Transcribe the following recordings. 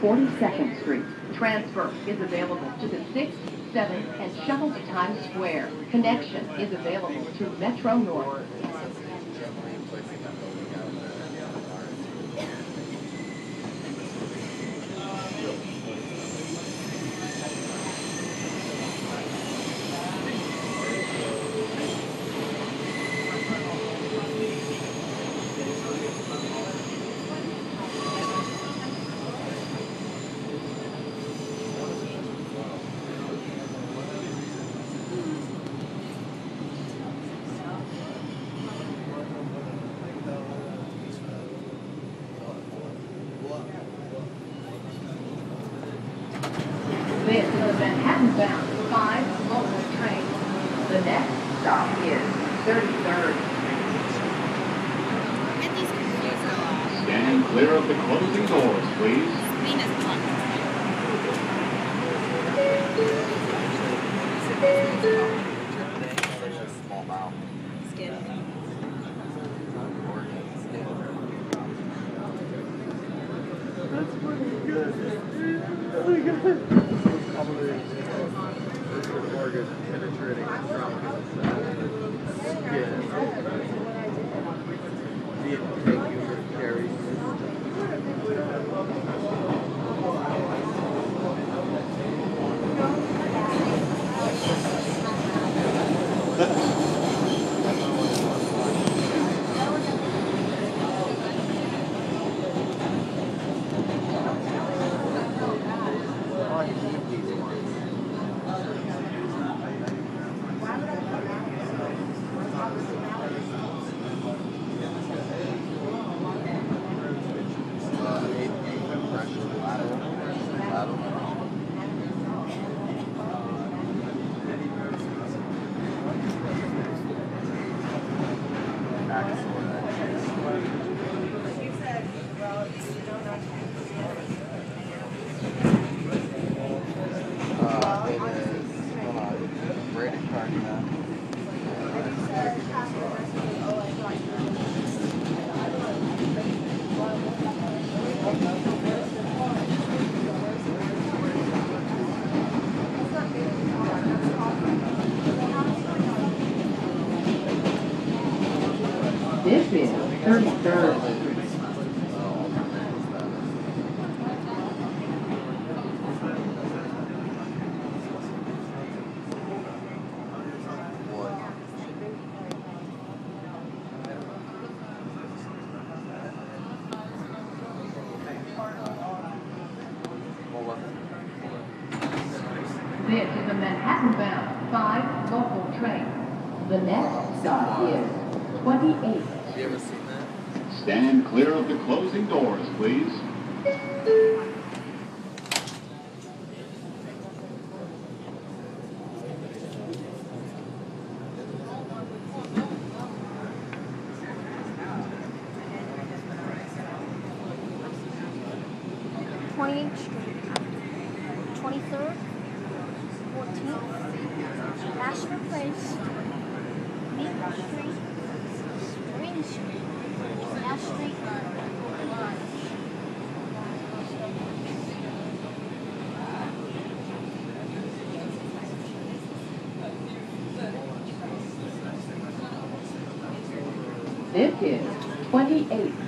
42nd Street. Transfer is available to the 6th, 7th, and shuttle to Times Square. Connection is available to Metro North. This is Manhattan-bound five local train. The next stop is 33rd. Get these confused a. Stand clear of the closing doors, please. Organ penetrating from the skin. Taken This is 33rd. This is a Manhattan-bound five local train. The next stop is 28th. Have you ever seen that? Stand clear of the closing doors, please. Twenty-eighth Street, twenty-third, fourteenth, Astor Place, Maple Street, Spring Street, Nash Street, Lodge. This is 28th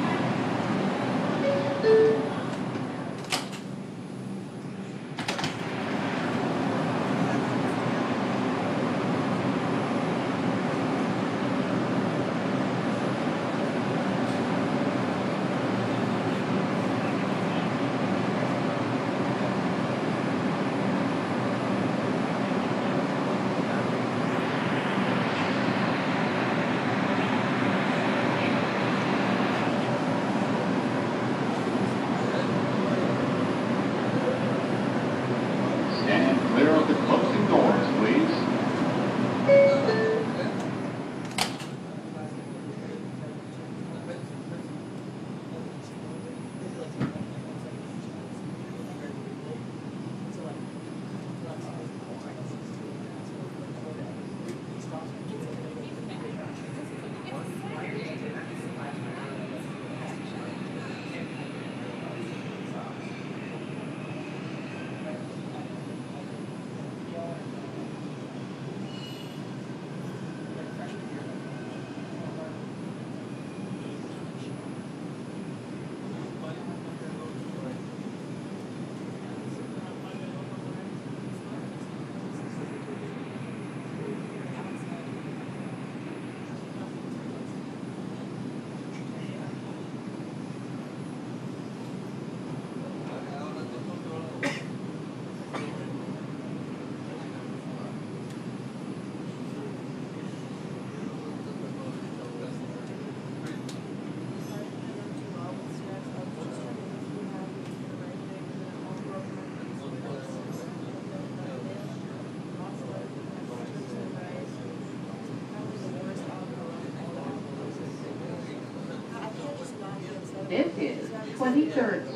23rd.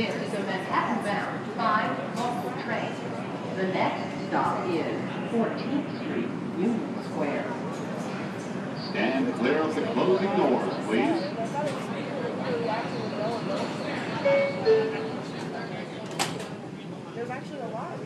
This is a Manhattan-bound five local train. The next stop is 14th Street, Union Square. Stand clear of the closing doors, please. There's actually a lot.